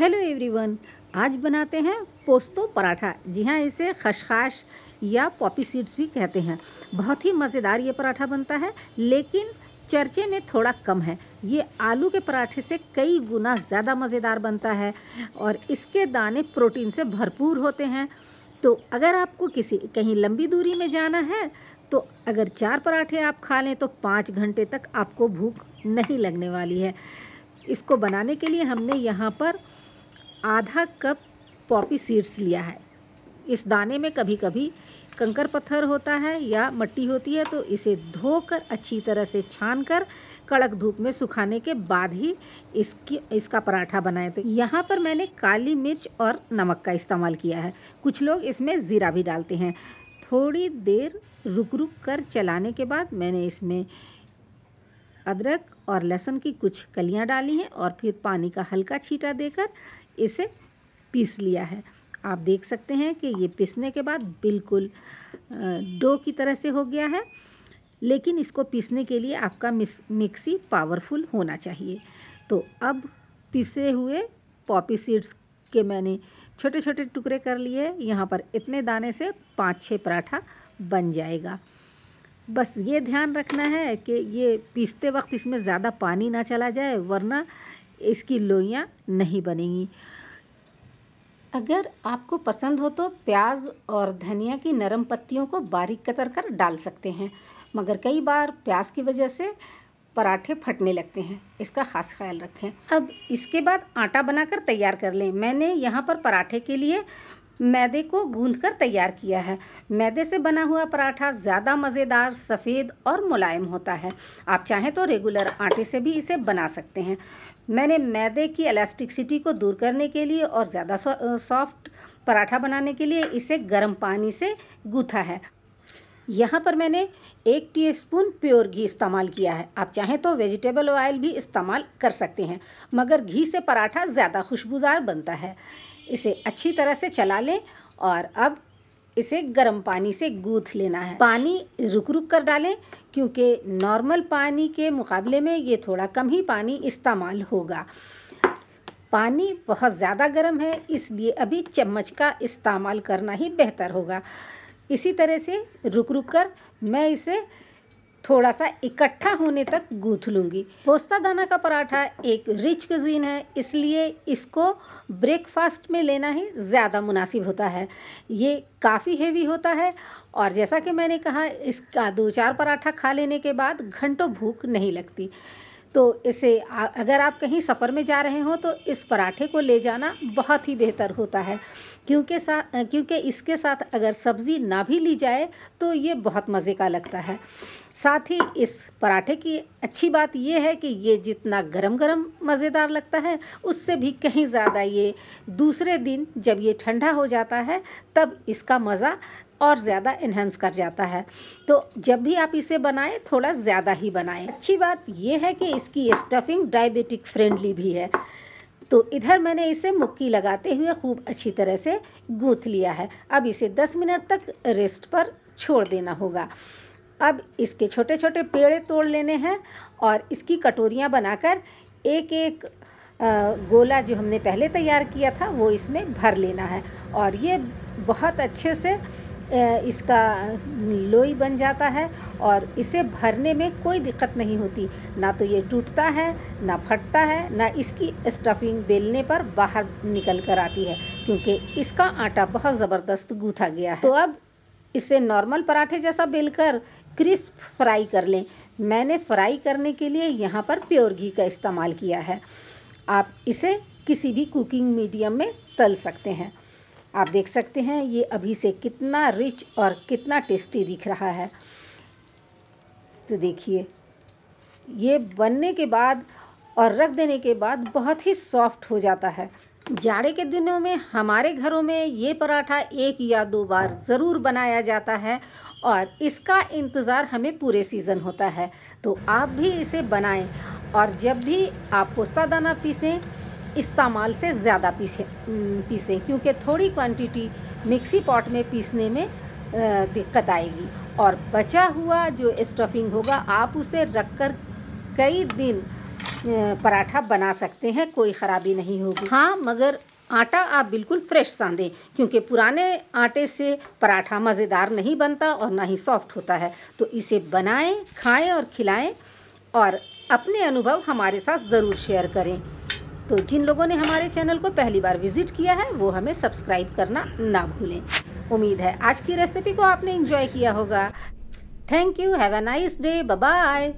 Hello everyone, आज बनाते हैं पोस्तो पराठा। जी हाँ इसे खशखाश या पॉपी सीड्स भी कहते हैं। बहुत ही मज़ेदार ये पराठा बनता है, लेकिन चर्चे में थोड़ा कम है। ये आलू के पराठे से कई गुना ज़्यादा मज़ेदार बनता है और इसके दाने प्रोटीन से भरपूर होते हैं। तो अगर आपको किसी, कहीं लंबी दूरी में जाना है तो अगर चार पराठे आप खा लें तो पाँच घंटे तक आपको भूख नहीं लगने वाली है। इसको बनाने के लिए हमने यहाँ पर आधा कप पॉपी सीड्स लिया है। इस दाने में कभी कभी कंकर पत्थर होता है या मट्टी होती है तो इसे धोकर अच्छी तरह से छान कर कड़क धूप में सुखाने के बाद ही इसकी, इसका पराठा बनाए। तो यहाँ पर मैंने काली मिर्च और नमक का इस्तेमाल किया है। कुछ लोग इसमें ज़ीरा भी डालते हैं। थोड़ी देर रुक रुक कर चलाने के बाद मैंने इसमें अदरक और लहसुन की कुछ कलियाँ डाली हैं और फिर पानी का हल्का छीटा देकर इसे पीस लिया है। आप देख सकते हैं कि ये पीसने के बाद बिल्कुल डो की तरह से हो गया है, लेकिन इसको पीसने के लिए आपका मिक्सी पावरफुल होना चाहिए। तो अब पिसे हुए पॉपी सीड्स के मैंने छोटे छोटे टुकड़े कर लिए। यहाँ पर इतने दाने से पाँच छः पराठा बन जाएगा। बस ये ध्यान रखना है कि ये पीसते वक्त इसमें ज़्यादा पानी ना चला जाए, वरना इसकी लोइयाँ नहीं बनेंगी। अगर आपको पसंद हो तो प्याज और धनिया की नरम पत्तियों को बारीक कतर कर डाल सकते हैं, मगर कई बार प्याज की वजह से पराठे फटने लगते हैं। इसका ख़ास ख्याल रखें। अब इसके बाद आटा बनाकर तैयार कर लें। मैंने यहाँ पर पराठे के लिए मैदे को गूंद कर तैयार किया है। मैदे से बना हुआ पराठा ज़्यादा मज़ेदार, सफ़ेद और मुलायम होता है। आप चाहें तो रेगुलर आटे से भी इसे बना सकते हैं। मैंने मैदे की इलास्टिकसिटी को दूर करने के लिए और ज़्यादा सॉफ्ट पराठा बनाने के लिए इसे गर्म पानी से गूथा है। यहाँ पर मैंने एक टीस्पून प्योर घी इस्तेमाल किया है। आप चाहें तो वेजिटेबल ऑयल भी इस्तेमाल कर सकते हैं, मगर घी से पराठा ज़्यादा खुशबूदार बनता है। इसे अच्छी तरह से चला लें और अब इसे गर्म पानी से गूथ लेना है। पानी रुक रुक कर डालें, क्योंकि नॉर्मल पानी के मुकाबले में ये थोड़ा कम ही पानी इस्तेमाल होगा। पानी बहुत ज़्यादा गर्म है, इसलिए अभी चम्मच का इस्तेमाल करना ही बेहतर होगा। इसी तरह से रुक रुक कर मैं इसे थोड़ा सा इकट्ठा होने तक गूँथ लूँगी। पोस्ता दाना का पराठा एक रिच कुजीन है, इसलिए इसको ब्रेकफास्ट में लेना ही ज़्यादा मुनासिब होता है। ये काफ़ी हेवी होता है और जैसा कि मैंने कहा, इसका दो चार पराठा खा लेने के बाद घंटों भूख नहीं लगती। तो इसे अगर आप कहीं सफ़र में जा रहे हो तो इस पराठे को ले जाना बहुत ही बेहतर होता है। क्योंकि साथ क्योंकि इसके साथ अगर सब्ज़ी ना भी ली जाए तो ये बहुत मज़े का लगता है। साथ ही इस पराठे की अच्छी बात यह है कि ये जितना गरम गरम मज़ेदार लगता है, उससे भी कहीं ज़्यादा ये दूसरे दिन जब ये ठंडा हो जाता है, तब इसका मज़ा और ज़्यादा इन्हेंस कर जाता है। तो जब भी आप इसे बनाएँ, थोड़ा ज़्यादा ही बनाएँ। अच्छी बात यह है कि इसकी स्टफिंग डायबिटिक फ्रेंडली भी है। तो इधर मैंने इसे मुक्की लगाते हुए खूब अच्छी तरह से गूँथ लिया है। अब इसे 10 मिनट तक रेस्ट पर छोड़ देना होगा। अब इसके छोटे छोटे पेड़े तोड़ लेने हैं और इसकी कटोरियाँ बनाकर एक एक गोला जो हमने पहले तैयार किया था, वो इसमें भर लेना है। और ये बहुत अच्छे से इसका लोई बन जाता है और इसे भरने में कोई दिक्कत नहीं होती। ना तो ये टूटता है, ना फटता है, ना इसकी स्टफिंग बेलने पर बाहर निकल कर आती है, क्योंकि इसका आटा बहुत ज़बरदस्त गूथा गया है। तो अब इसे नॉर्मल पराठे जैसा बेलकर क्रिस्प फ्राई कर लें। मैंने फ्राई करने के लिए यहाँ पर प्योर घी का इस्तेमाल किया है। आप इसे किसी भी कुकिंग मीडियम में तल सकते हैं। आप देख सकते हैं, ये अभी से कितना रिच और कितना टेस्टी दिख रहा है। तो देखिए, ये बनने के बाद और रख देने के बाद बहुत ही सॉफ्ट हो जाता है। जाड़े के दिनों में हमारे घरों में ये पराठा एक या दो बार ज़रूर बनाया जाता है और इसका इंतज़ार हमें पूरे सीज़न होता है। तो आप भी इसे बनाएँ और जब भी आप पोस्ता दाना पीसें इस्तेमाल से ज़्यादा पीसें पीसें, क्योंकि थोड़ी क्वांटिटी मिक्सी पॉट में पीसने में दिक्कत आएगी। और बचा हुआ जो स्टफिंग होगा, आप उसे रख कर कई दिन पराठा बना सकते हैं, कोई ख़राबी नहीं होगी। हाँ मगर आटा आप बिल्कुल फ्रेश सांदें, क्योंकि पुराने आटे से पराठा मज़ेदार नहीं बनता और ना ही सॉफ्ट होता है। तो इसे बनाएँ, खाएँ और खिलाएँ और अपने अनुभव हमारे साथ ज़रूर शेयर करें। तो जिन लोगों ने हमारे चैनल को पहली बार विज़िट किया है, वो हमें सब्सक्राइब करना ना भूलें। उम्मीद है आज की रेसिपी को आपने इंजॉय किया होगा। Thank you have a nice day bye